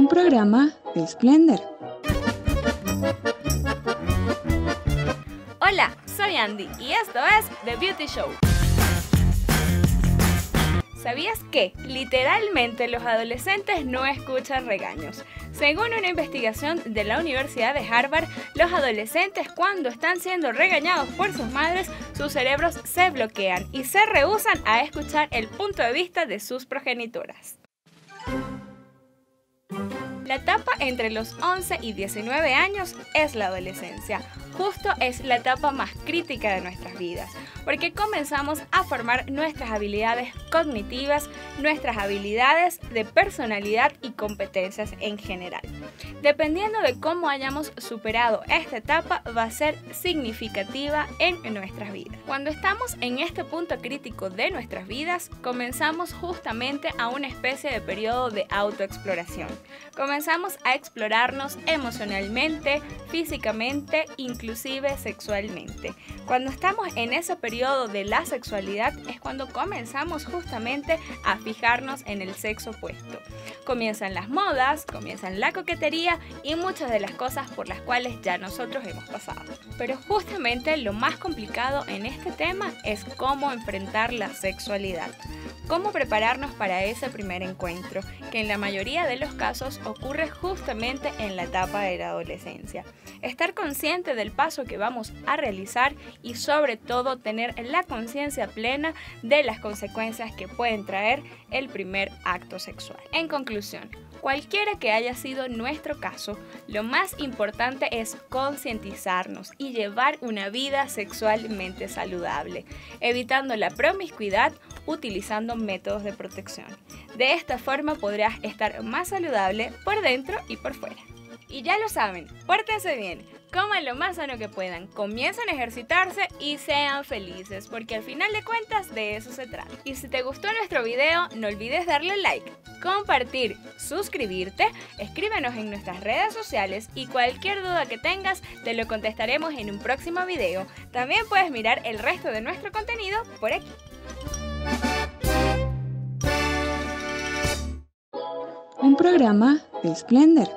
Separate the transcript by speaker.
Speaker 1: un programa de Splendor.
Speaker 2: Hola, soy Andy y esto es The Beauty Show. ¿Sabías que literalmente los adolescentes no escuchan regaños? Según una investigación de la Universidad de Harvard, los adolescentes cuando están siendo regañados por sus madres, sus cerebros se bloquean y se rehusan a escuchar el punto de vista de sus progenitoras. La etapa entre los 11 y 19 años es la adolescencia. Justo es la etapa más crítica de nuestras vidas, porque comenzamos a formar nuestras habilidades cognitivas, nuestras habilidades de personalidad y competencias en general. Dependiendo de cómo hayamos superado esta etapa, va a ser significativa en nuestras vidas. Cuando estamos en este punto crítico de nuestras vidas, comenzamos justamente a una especie de periodo de autoexploración. A explorarnos emocionalmente, físicamente, inclusive sexualmente. Cuando estamos en ese periodo de la sexualidad es cuando comenzamos justamente a fijarnos en el sexo opuesto. Comienzan las modas, comienzan la coquetería y muchas de las cosas por las cuales ya nosotros hemos pasado. Pero justamente lo más complicado en este tema es cómo enfrentar la sexualidad. Cómo prepararnos para ese primer encuentro, que en la mayoría de los casos ocurre justamente en la etapa de la adolescencia. Estar consciente del paso que vamos a realizar y sobre todo tener la conciencia plena de las consecuencias que pueden traer el primer acto sexual. En conclusión, Cualquiera que haya sido nuestro caso, lo más importante es concientizarnos y llevar una vida sexualmente saludable, evitando la promiscuidad utilizando métodos de protección. De esta forma podrás estar más saludable por dentro y por fuera. Y ya lo saben, pórtense bien, coman lo más sano que puedan, comiencen a ejercitarse y sean felices, porque al final de cuentas de eso se trata. Y si te gustó nuestro video, no olvides darle like, compartir, suscribirte, escríbenos en nuestras redes sociales y cualquier duda que tengas te lo contestaremos en un próximo video. También puedes mirar el resto de nuestro contenido por aquí.
Speaker 1: Un programa de Splendor.